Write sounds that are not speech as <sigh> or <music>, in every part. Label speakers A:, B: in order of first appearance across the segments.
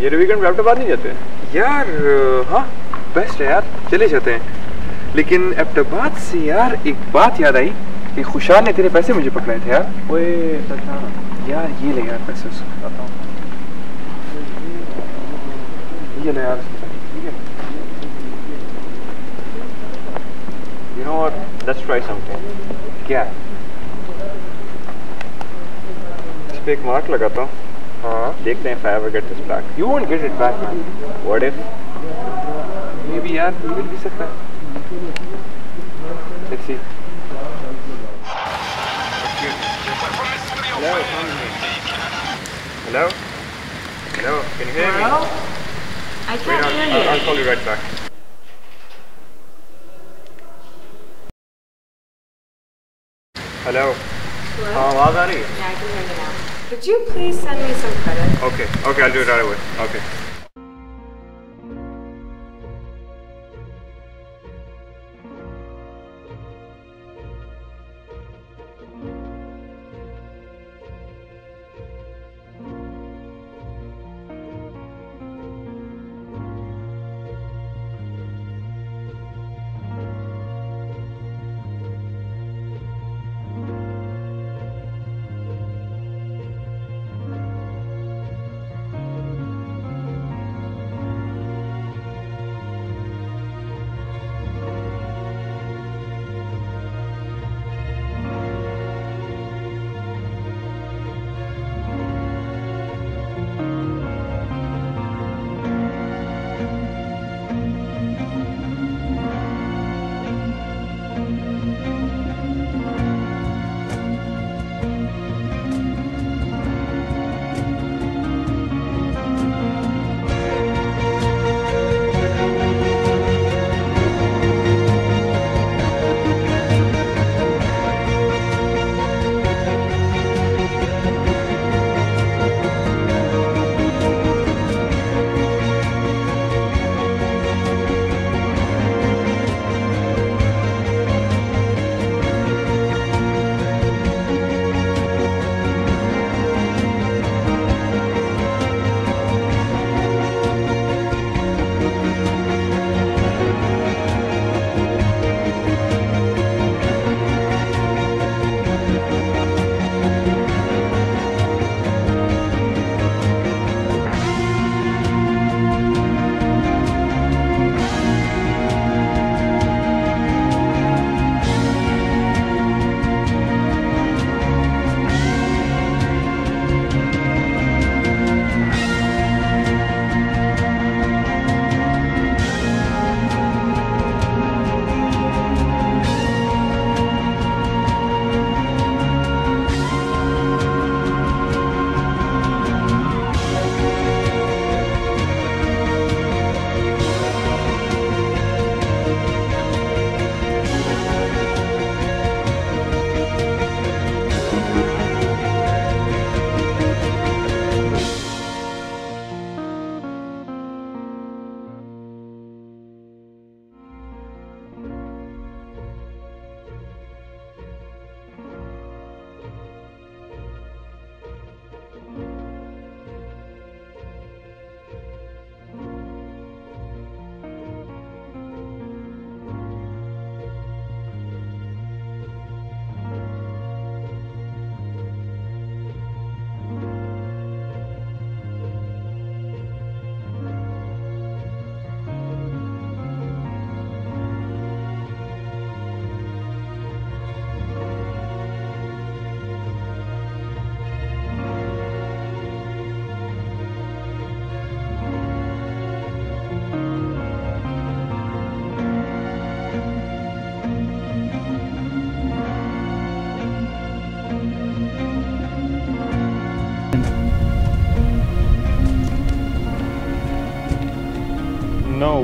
A: ये वीकेंड पे बाद नहीं जाते?
B: यार हाँ बेस्ट है यार चले जाते हैं। लेकिन अहमदाबाद से यार एक बात याद आई कि खुशहाल ने तेरे पैसे मुझे पकड़ाए थे यार।
A: ओए सच
B: यार ये ले यार पैसे उसको बताता हूँ। ये ले यार।
A: You know what? Let's try something.
B: क्या?
A: इस पे एक मार्क लगाता हूँ।
B: Huh?
A: Take time if I ever get this back.
B: You won't get it back, man.
A: What if?
B: Maybe, yeah, we'll be set back. Let's see.
A: Hello? Hello? Hello? Can you hear
C: Hello? me?
A: I
C: can't
A: Wait,
C: hear
A: I'll,
C: you.
A: I'll call you right back. Hello?
C: Hello?
A: Uh,
C: yeah, I can hear you now. Could you please send me some credit?
A: Okay, okay, I'll do it right away. Okay.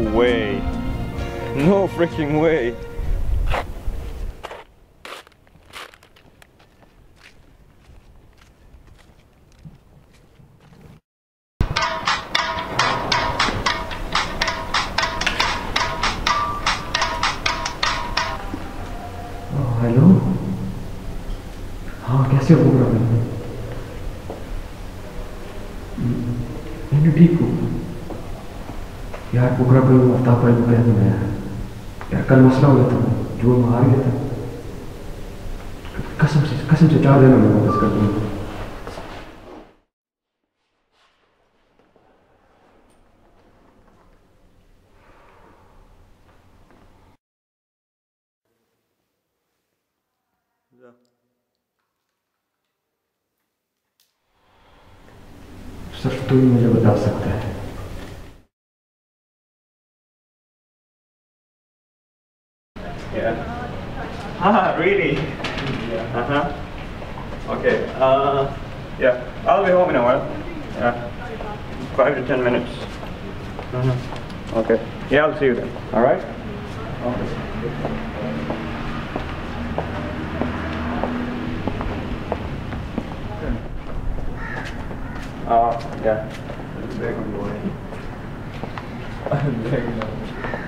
D: way. No freaking way.
E: Hello हाँ कैसे हो programme मैं ठीक हूँ यार बुकरा कोई हफ़्ता पर बुकरा नहीं आया यार कल मसला हो गया था, जो मैं हार गया था। कसम से कसम से चार दिन में वापस कर दूँगा सिर्फ़ तू ही मुझे बता सकता है।
A: Yeah. Ah, really? Yeah. Uh huh. Okay. Uh, yeah. I'll be home in a while. Yeah. Five to ten minutes. Mm-hmm. Okay. Yeah, I'll see you then. All right. Okay. Oh, yeah. Big boy. <laughs> Big boy.